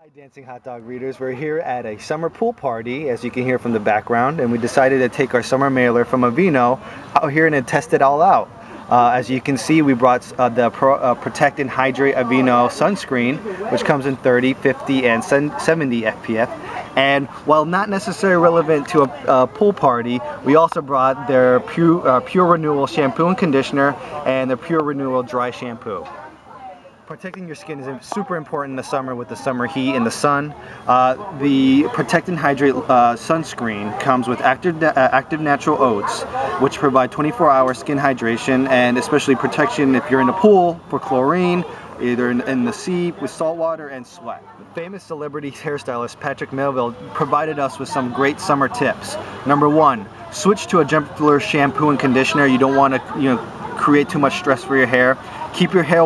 Hi Dancing Hot Dog readers, we're here at a summer pool party as you can hear from the background and we decided to take our summer mailer from Aveeno out here and test it all out. Uh, as you can see we brought uh, the Pro, uh, Protect and Hydrate Aveeno sunscreen which comes in 30, 50 and 70 SPF and while not necessarily relevant to a, a pool party we also brought their Pure, uh, Pure Renewal shampoo and conditioner and the Pure Renewal dry shampoo protecting your skin is super important in the summer with the summer heat and the sun. Uh, the Protect and Hydrate uh, sunscreen comes with active, uh, active natural oats, which provide 24-hour skin hydration and especially protection if you're in a pool for chlorine, either in, in the sea with salt water and sweat. Famous celebrity hairstylist Patrick Melville provided us with some great summer tips. Number one, switch to a gentler shampoo and conditioner. You don't want to, you know, create too much stress for your hair. Keep your hair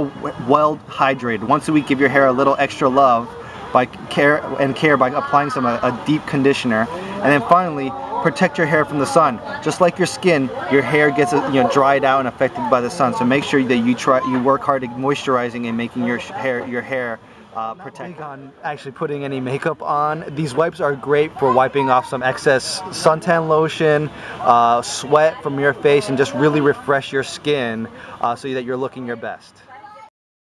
well hydrated. Once a week, give your hair a little extra love by care and care by applying some a, a deep conditioner. And then finally, protect your hair from the sun. Just like your skin, your hair gets you know dried out and affected by the sun. So make sure that you try you work hard at moisturizing and making your hair your hair uh, protect on actually putting any makeup on. These wipes are great for wiping off some excess suntan lotion, uh, sweat from your face, and just really refresh your skin uh, so that you're looking your best.